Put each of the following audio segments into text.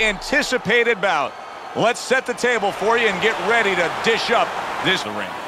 anticipated bout. Let's set the table for you and get ready to dish up this ring.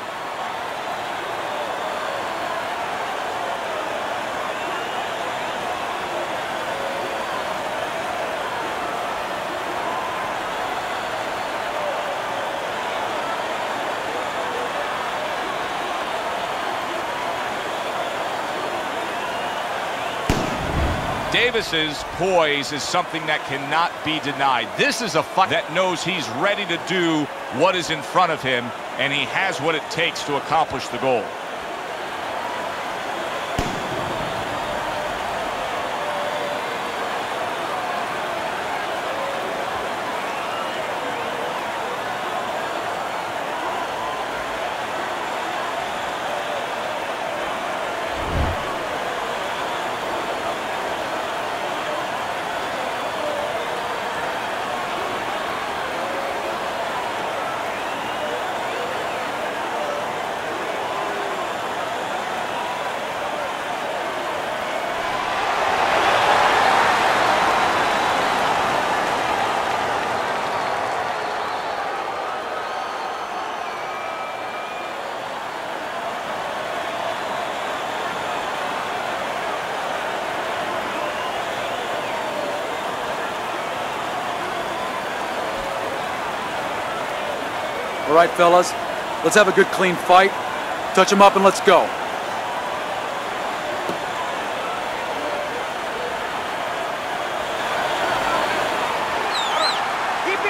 Davis's poise is something that cannot be denied. This is a fight that knows he's ready to do what is in front of him, and he has what it takes to accomplish the goal. Right, fellas, let's have a good clean fight. Touch them up and let's go.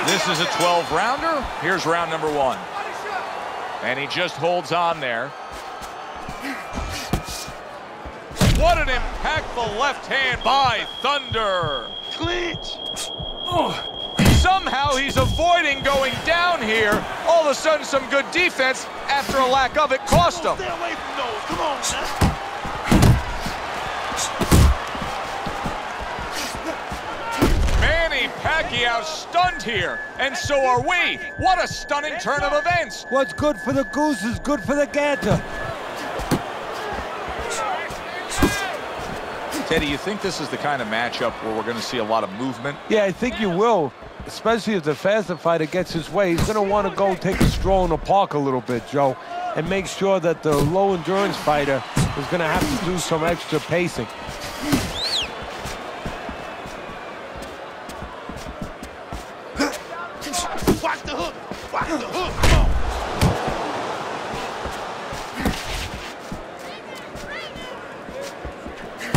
This is a 12-rounder. Here's round number one. And he just holds on there. What an impactful left hand by Thunder. Clinch! Somehow he's avoiding going down here. All of a sudden, some good defense after a lack of it cost him. Stay away from those. Come on, man. Manny Pacquiao stunned here, and so are we. What a stunning turn of events. What's good for the goose is good for the gander. Teddy, you think this is the kind of matchup where we're going to see a lot of movement? Yeah, I think you will, especially if the faster fighter gets his way. He's going to want to go take a stroll in the park a little bit, Joe, and make sure that the low endurance fighter is going to have to do some extra pacing. Watch the hook. Watch the hook. Come.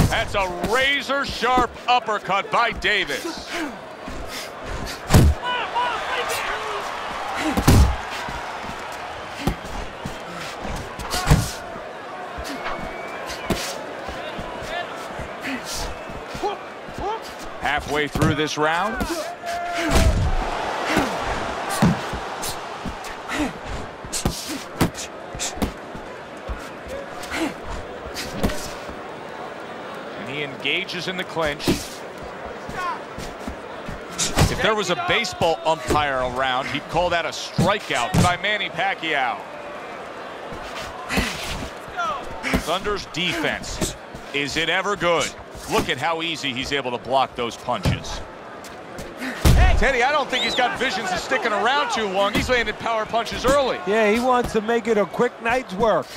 That's a razor sharp uppercut by Davis. Through this round. And he engages in the clinch. If there was a baseball umpire around, he'd call that a strikeout by Manny Pacquiao. Thunder's defense. Is it ever good? Look at how easy he's able to block those punches. Teddy, I don't think he's got visions of sticking around too long. He's landed power punches early. Yeah, he wants to make it a quick night's work.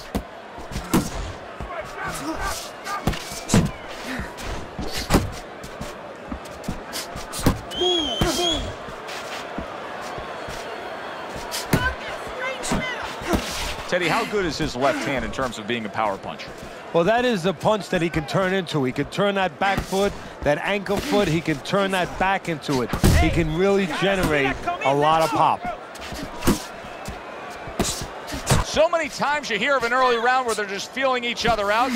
Teddy, how good is his left hand in terms of being a power puncher? Well, that is a punch that he can turn into. He can turn that back foot, that ankle foot, he can turn that back into it. He can really generate a lot of pop. So many times you hear of an early round where they're just feeling each other out.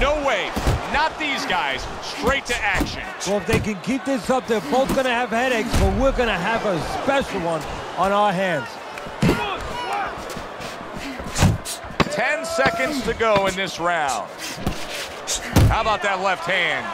No way. Not these guys. Straight to action. Well, if they can keep this up, they're both going to have headaches, but we're going to have a special one on our hands. Seconds to go in this round. How about that left hand?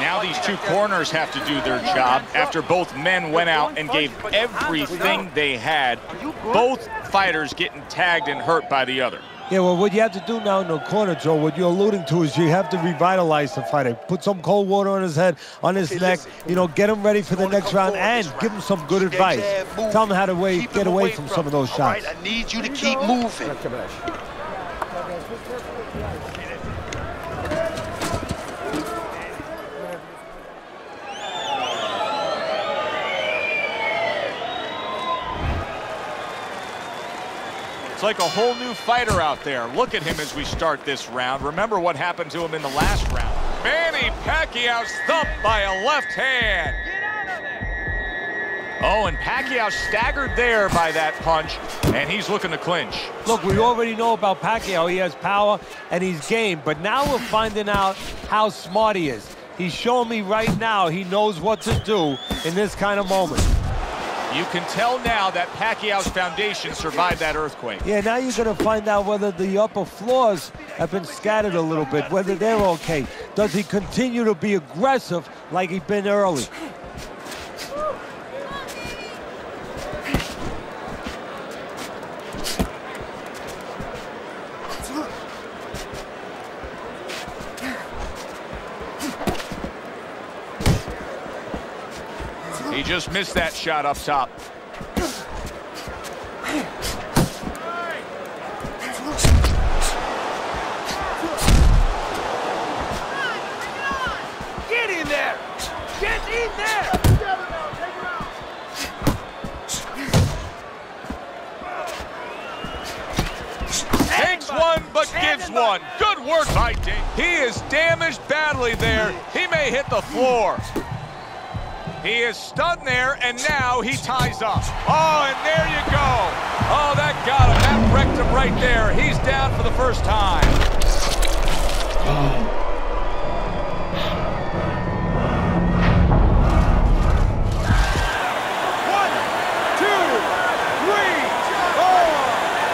Now these two corners have to do their job after both men went out and gave everything they had. Both fighters getting tagged and hurt by the other. Yeah, well, what you have to do now in the corner, Joe, what you're alluding to is you have to revitalize the fighter. Put some cold water on his head, on his Hey, neck, listen, you know, get him ready for the next round and this give him some good Keep advice. jab. Tell him how to way, get him away from some of those shots. right? I need you to keep moving. It's like a whole new fighter out there. Look at him as we start this round. Remember what happened to him in the last round. Manny Pacquiao thumped by a left hand. Get out of there. Oh, and Pacquiao staggered there by that punch, and he's looking to clinch. Look, we already know about Pacquiao. He has power and he's game, but now we're finding out how smart he is. He's showing me right now he knows what to do in this kind of moment. You can tell now that Pacquiao's foundation survived that earthquake. Yeah, now you're going to find out whether the upper floors have been scattered a little bit, whether they're okay. Does he continue to be aggressive like he's been early? Just missed that shot up top. Get in there! Get in there! Takes one, but gives one. Good work by Dave. He is damaged badly there. He may hit the floor. He is stunned there, and now he ties up. Oh, and there you go. Oh, that got him. That wrecked him right there. He's down for the first time. One, two, three, four,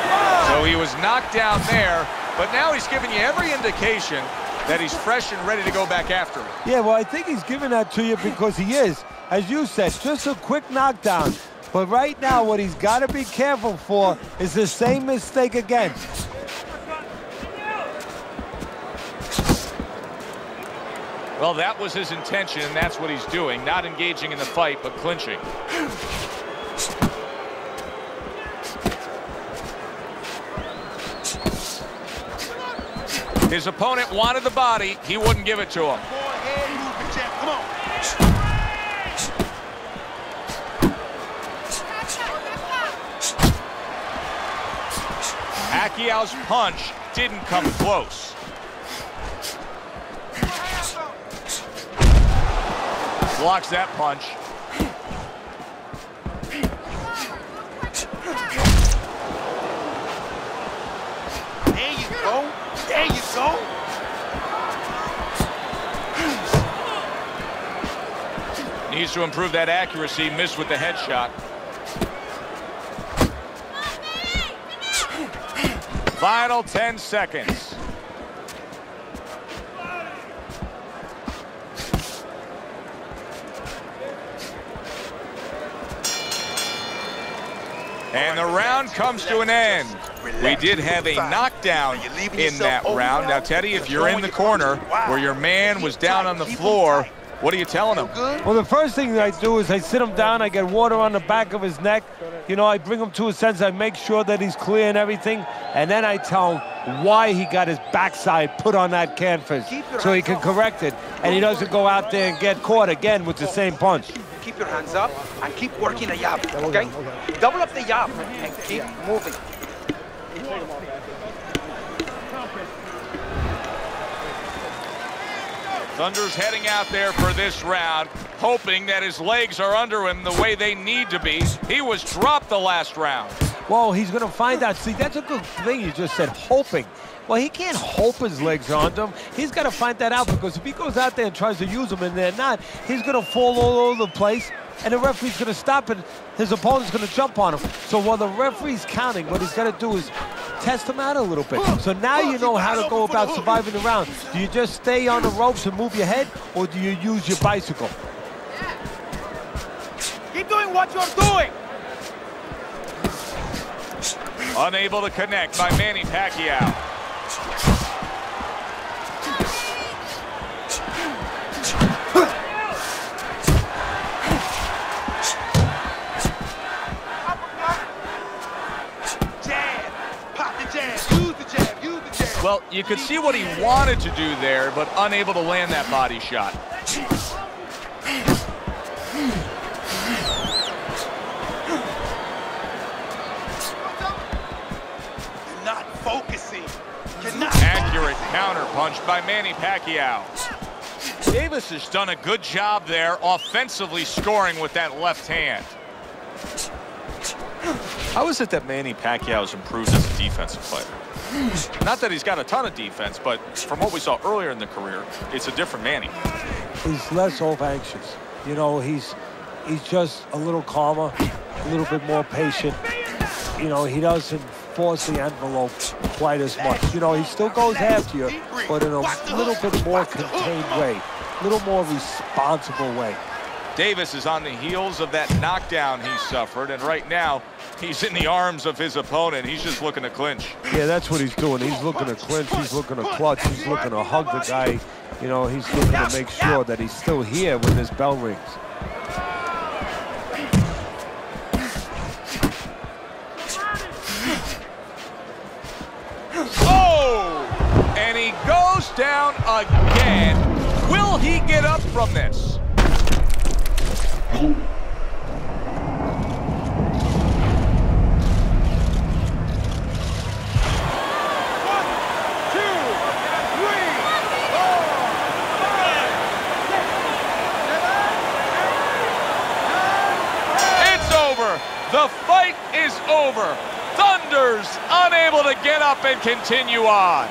five. So he was knocked down there, but now he's giving you every indication that he's fresh and ready to go back after it. Yeah, well, I think he's giving that to you because he is, as you said, just a quick knockdown. But right now, what he's got to be careful for is the same mistake again. Well, that was his intention, and that's what he's doing. Not engaging in the fight, but clinching. His opponent wanted the body. He wouldn't give it to him. Pacquiao's punch didn't come close. Blocks that punch. There you go. There you go. Needs to improve that accuracy. Missed with the headshot. Final 10 seconds. And the round comes to an end. We did have a knockdown in that round. Now, Teddy, if you're in the corner where your man was down on the floor, what are you telling him? Well, the first thing that I do is I sit him down, I get water on the back of his neck. You know, I bring him to a sense, I make sure that he's clear and everything, and then I tell him why he got his backside put on that canvas so he can correct it, and he doesn't go out there and get caught again with the same punch. Keep your hands up and keep working the jab, okay? Double up the jab and keep moving. Thunder's heading out there for this round, hoping that his legs are under him the way they need to be. He was dropped the last round. Well, he's going to find out. See, that's a good thing you just said, hoping. Well, he can't hope his legs are onto him. He's got to find that out because if he goes out there and tries to use them and they're not, he's going to fall all over the place and the referee's going to stop it. His opponent's going to jump on him. So while the referee's counting, what he's got to do is test him out a little bit. So now you know how to go about surviving the round. Do you just stay on the ropes and move your head or do you use your bicycle? Keep doing what you're doing. Unable to connect by Manny Pacquiao. Well, you could see what he wanted to do there, but unable to land that body shot. You're not focusing. You're not Accurate counter punch by Manny Pacquiao. Davis has done a good job there offensively scoring with that left hand. How is it that Manny Pacquiao has improved as a defensive fighter? Not that he's got a ton of defense, but from what we saw earlier in the career, it's a different Manny. He's less over-anxious. You know, he's he's just a little calmer, a little bit more patient. You know, he doesn't force the envelope quite as much. You know, he still goes after you, but in a little bit more contained way, a little more responsible way. Davis is on the heels of that knockdown he suffered, and right now, he's in the arms of his opponent. He's just looking to clinch. Yeah, that's what he's doing. He's looking to clinch. He's looking to clutch. He's looking to hug the guy. You know, he's looking to make sure that he's still here when this bell rings. Oh! And he goes down again. Will he get up from this? It's over. The fight is over. Thunder's unable to get up and continue on.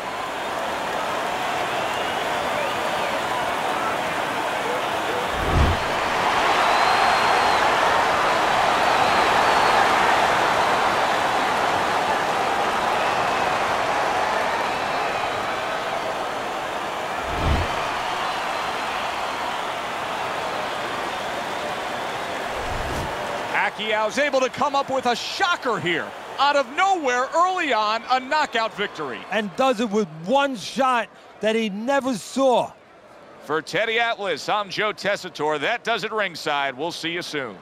Pacquiao's able to come up with a shocker here. Out of nowhere, early on, a knockout victory. And does it with one shot that he never saw. For Teddy Atlas, I'm Joe Tessitore. That does it ringside. We'll see you soon.